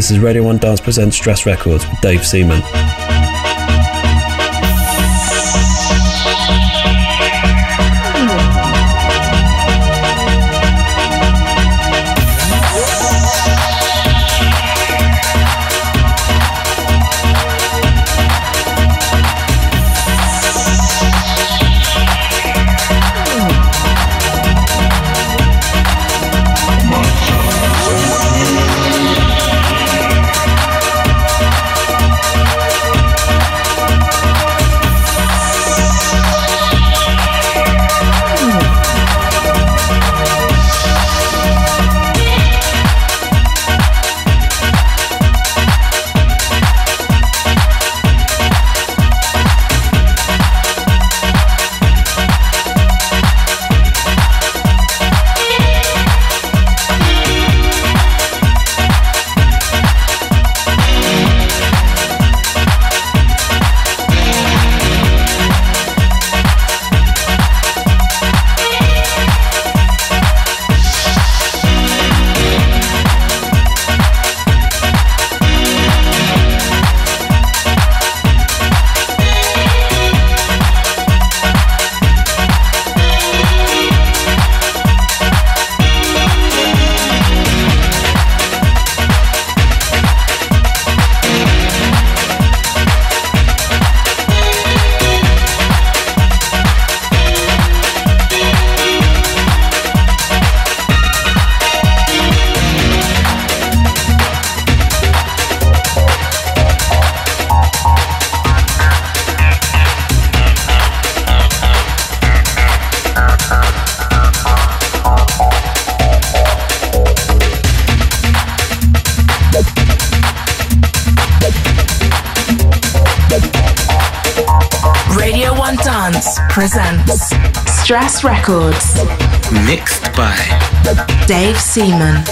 This is Radio 1 Dance Presents Stress Records with Dave Seaman. Stress Records. Mixed by Dave Seaman.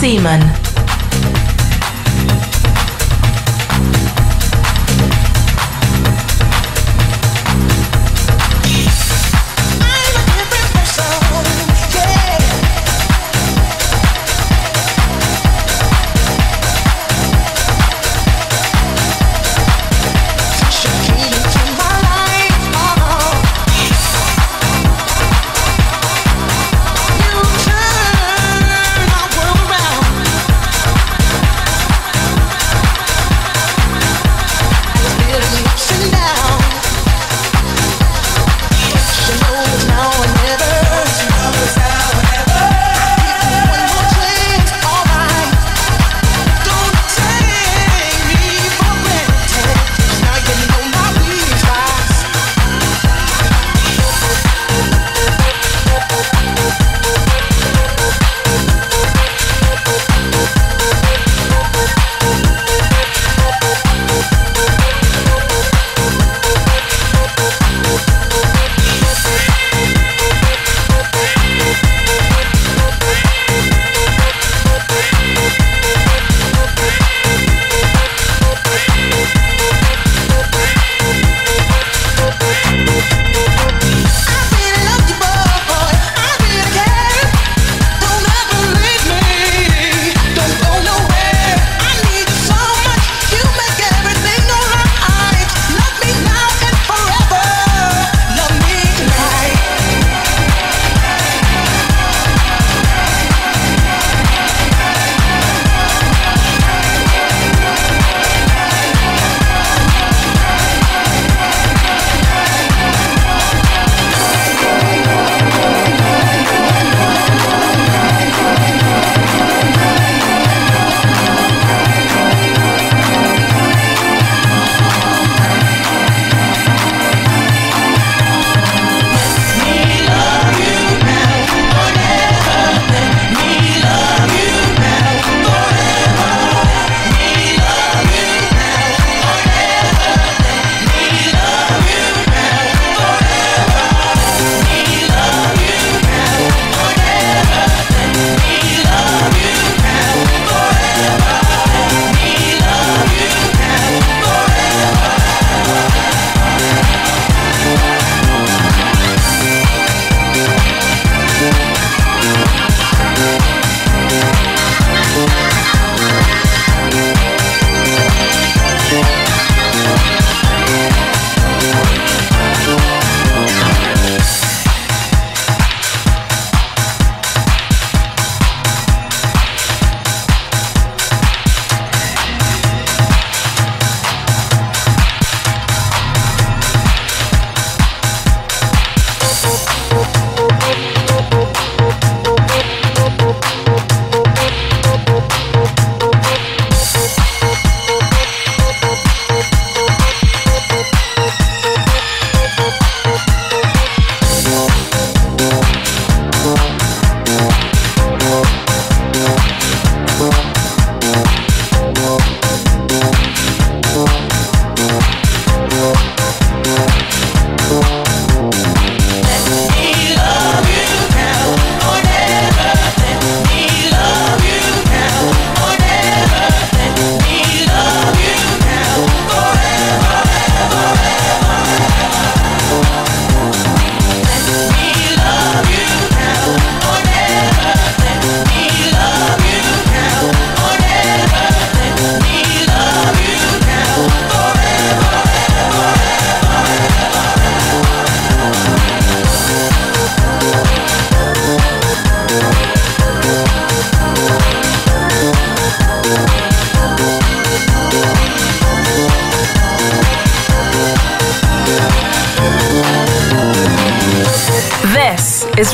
Seaman.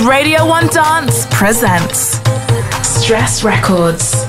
Radio One Dance presents Stress Records.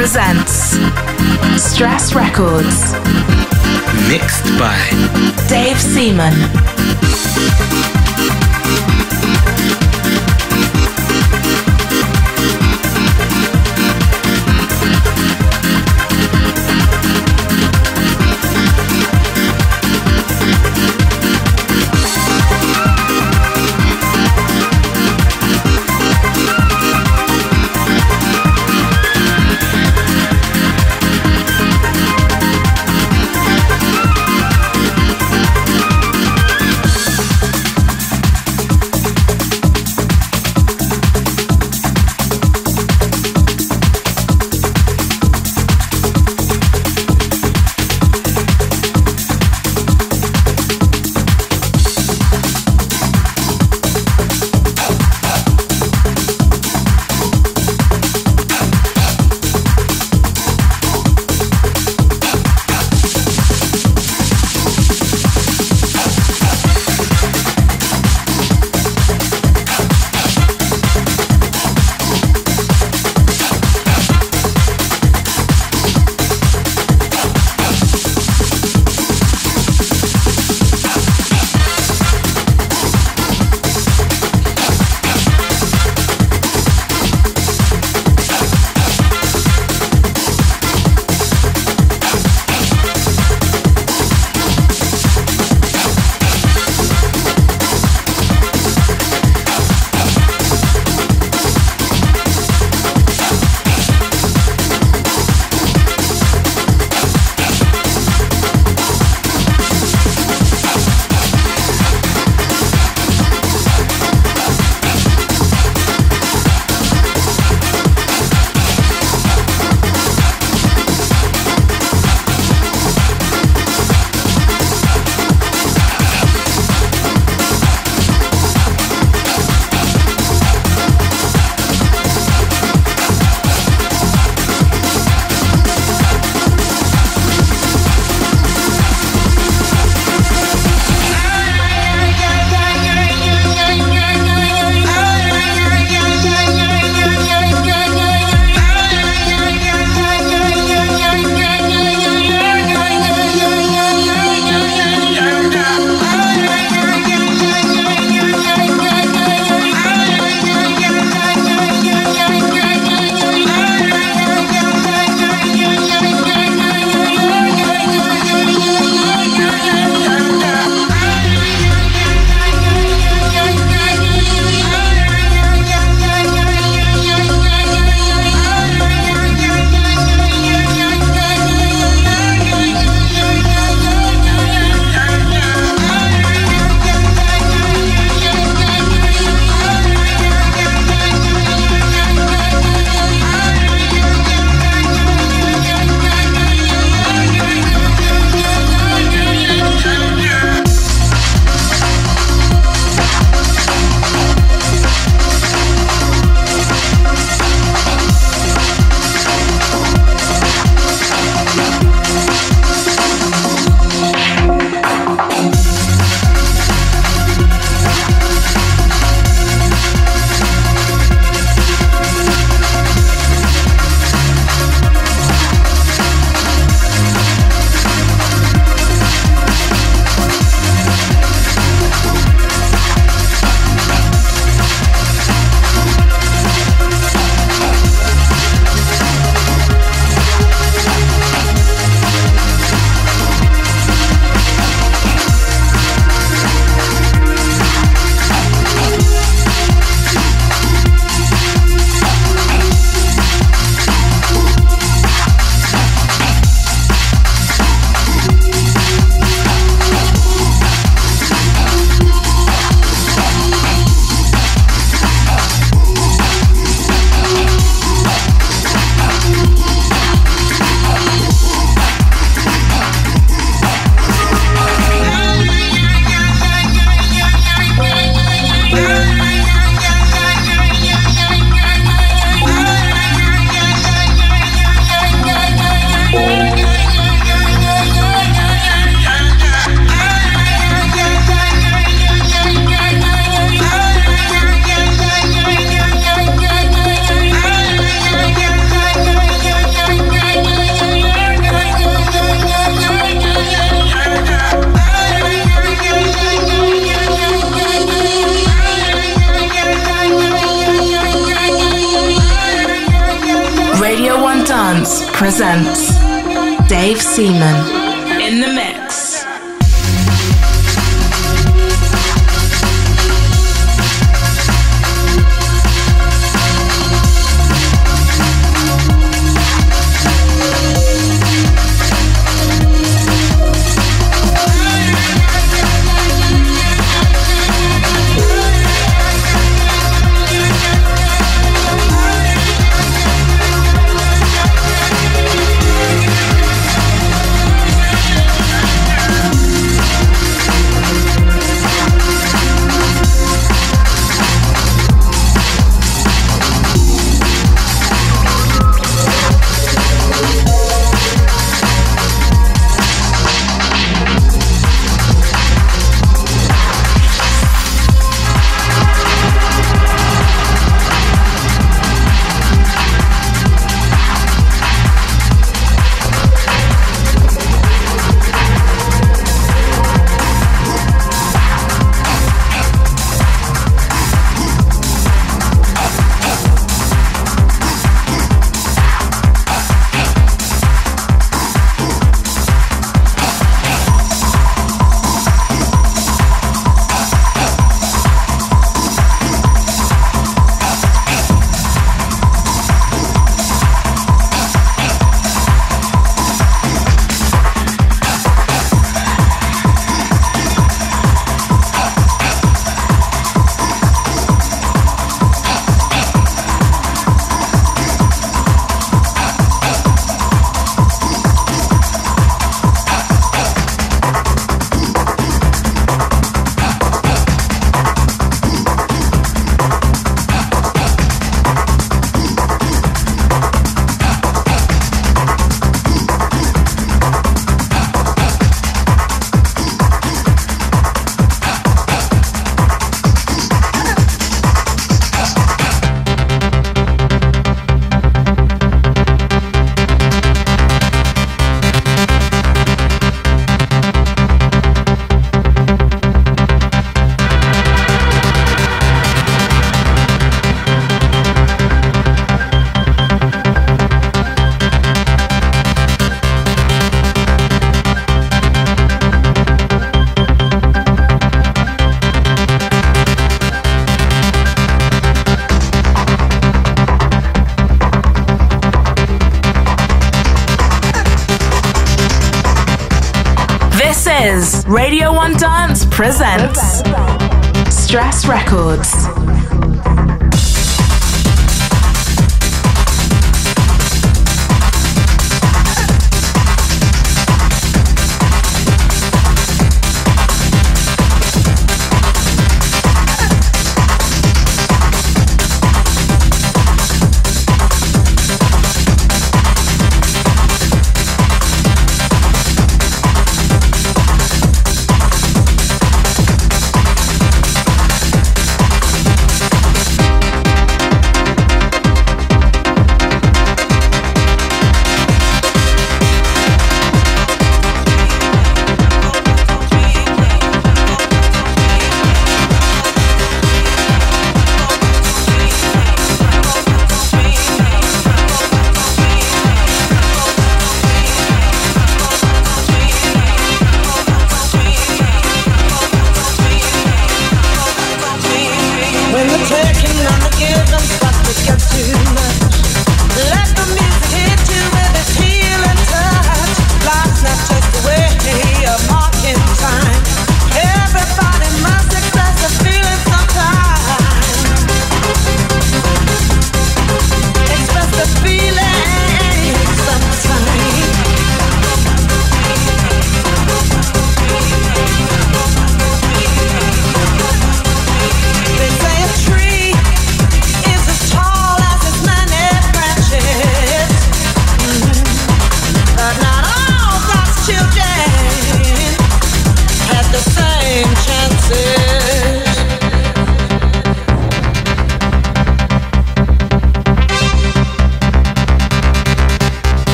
Presents Stress Records. Mixed by Dave Seaman. Presents Dave Seaman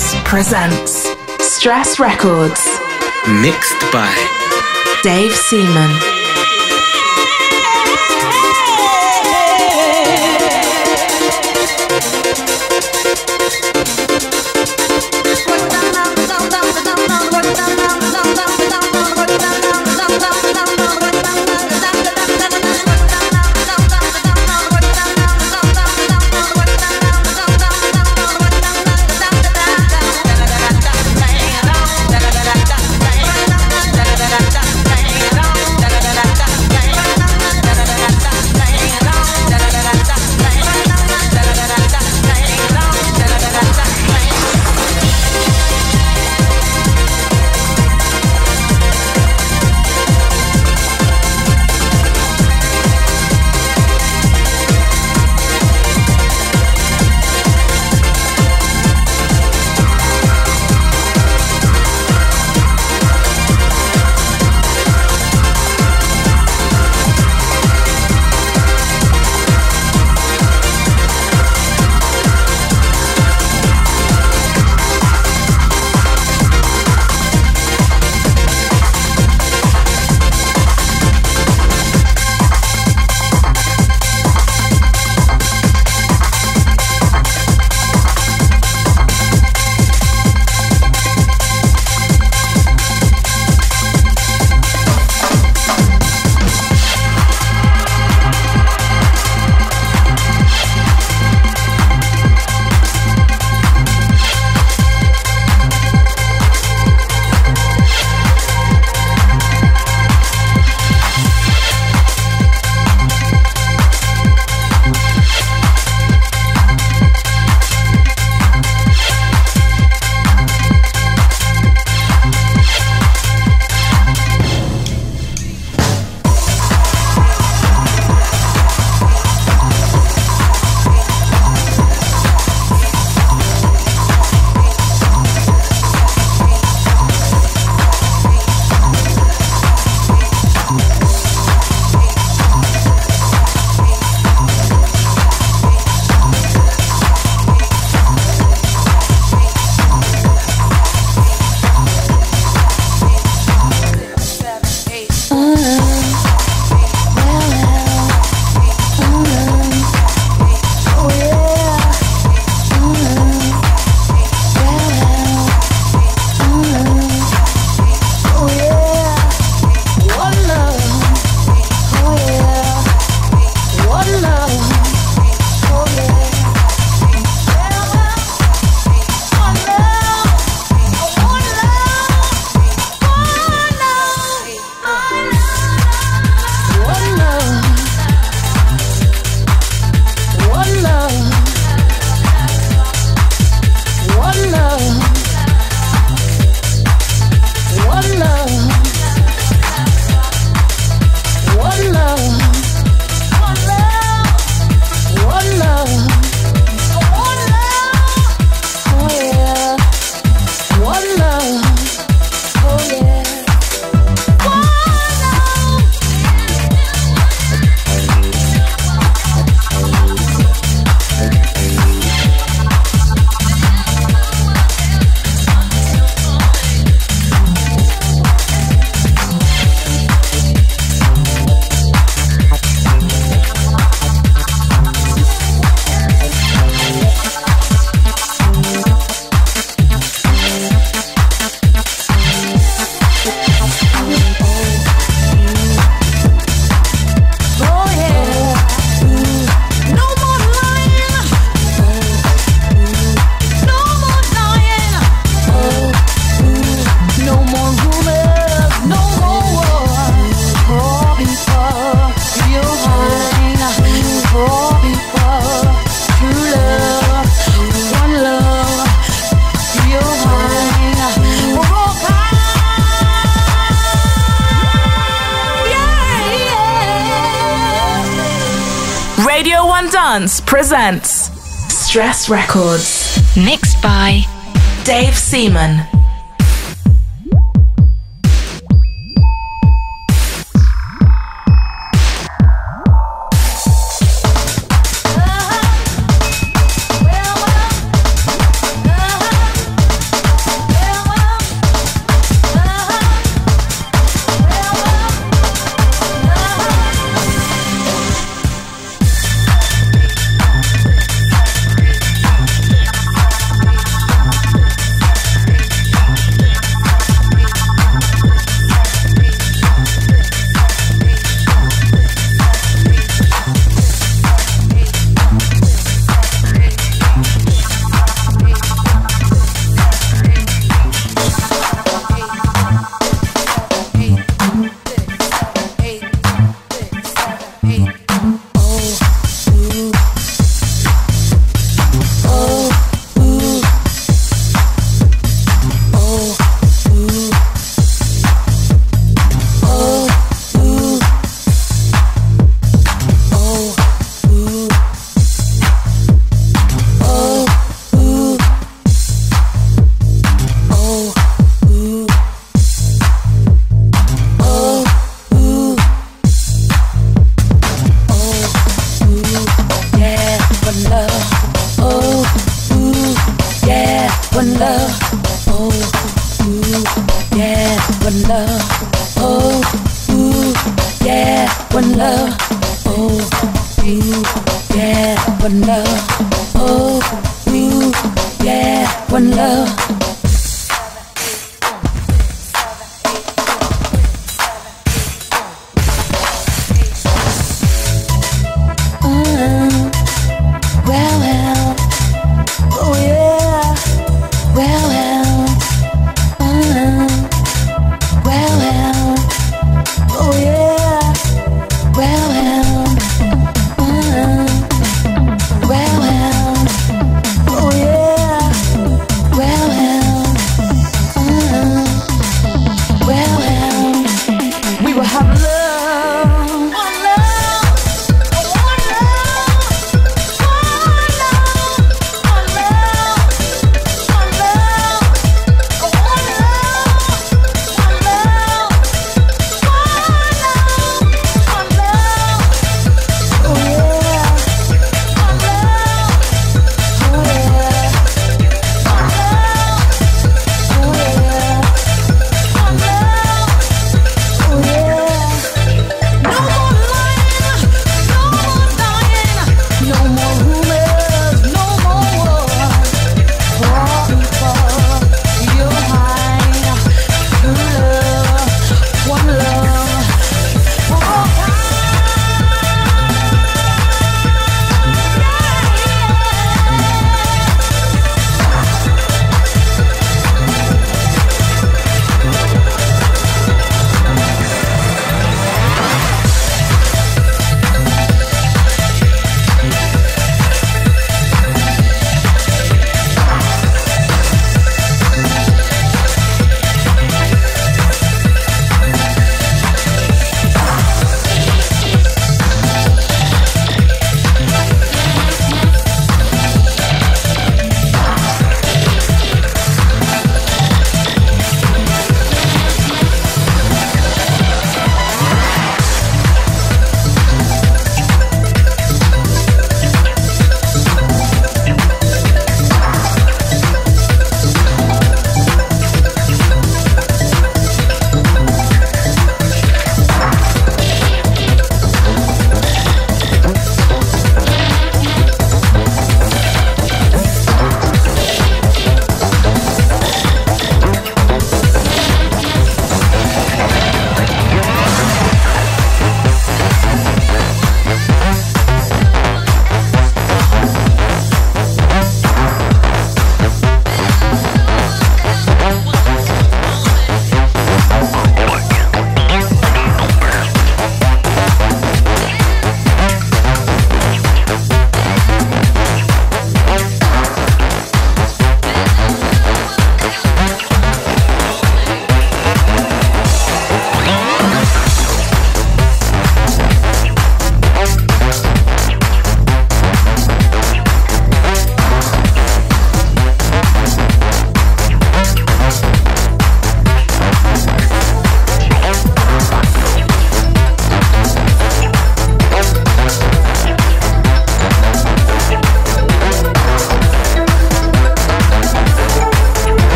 1 Dance presents Stress Records. Mixed by Dave Seaman. Presents Stress Records. Mixed by Dave Seaman.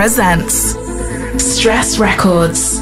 Presents Stress Records.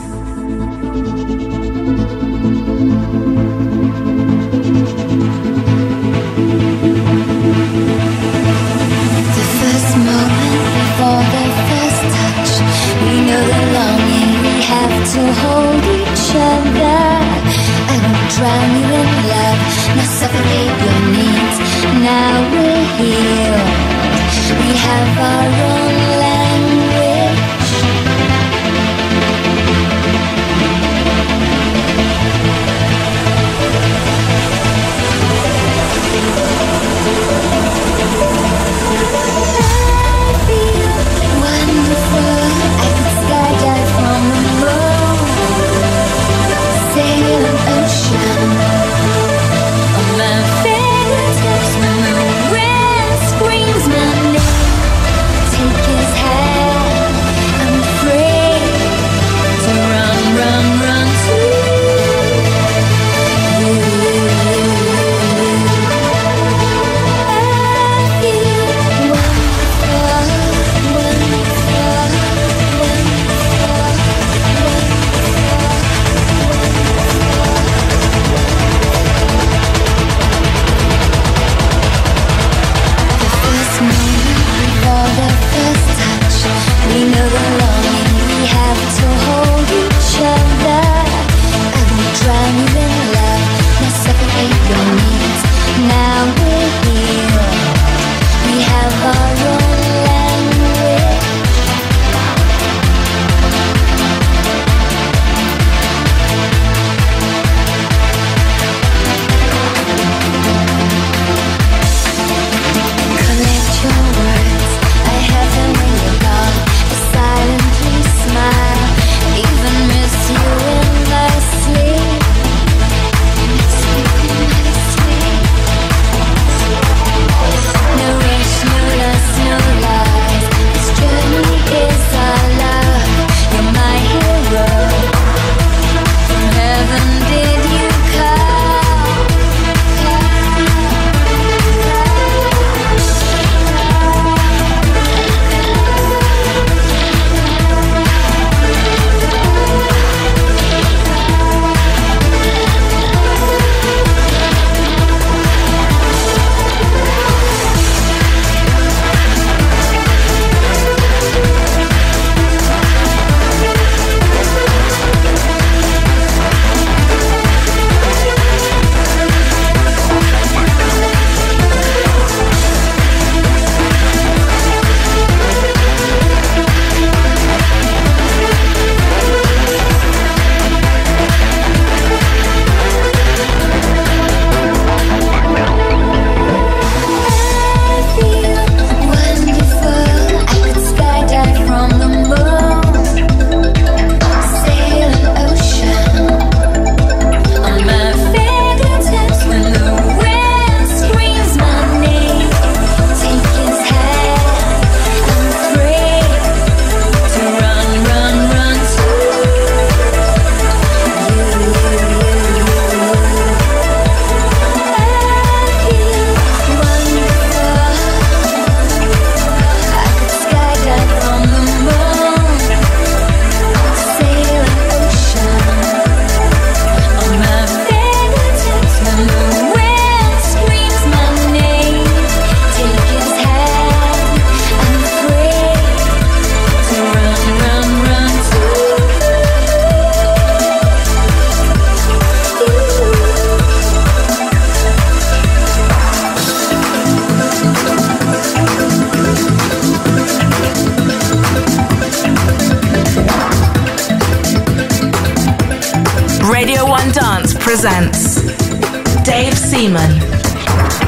Dave Seaman.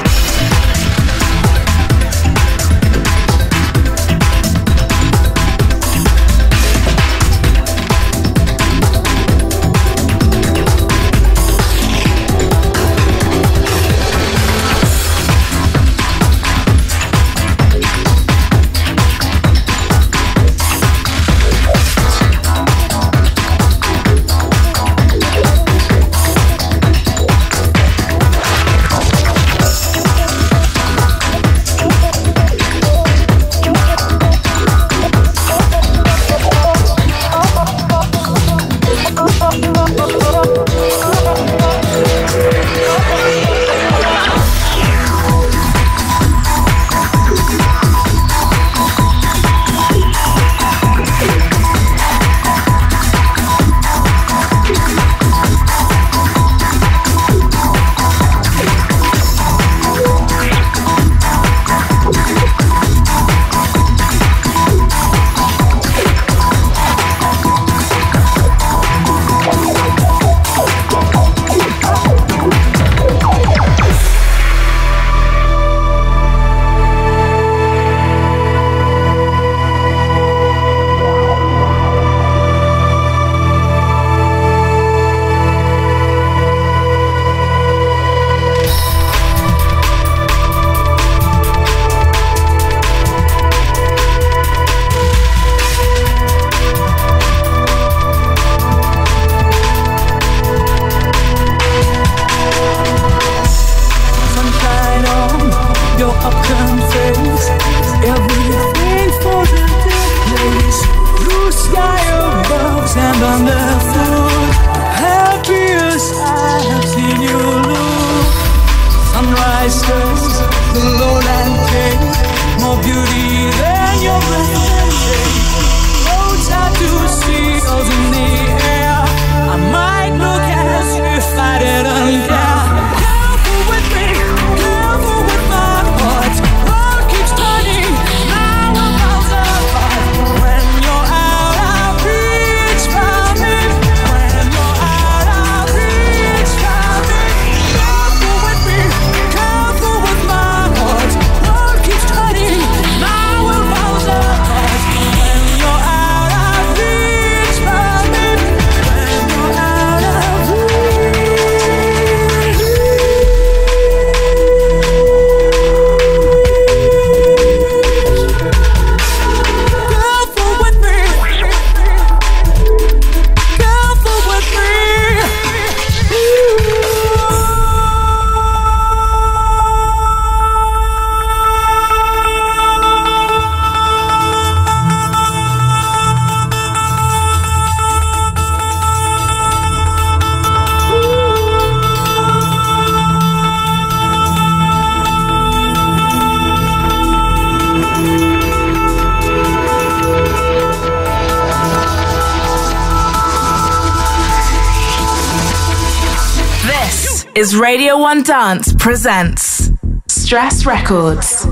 1 Dance presents Stress Records.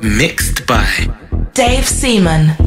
Mixed by Dave Seaman.